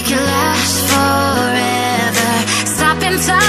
make it last forever. Stop and time.